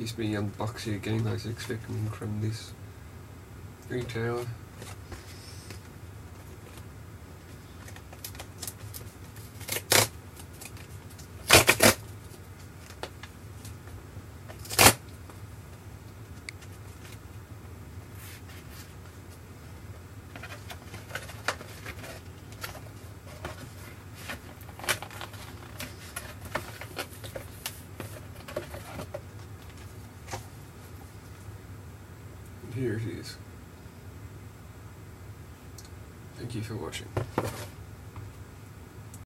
is me unboxing again as expecting from this retailer. Here it is. Thank you for watching.